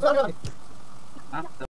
Sorry,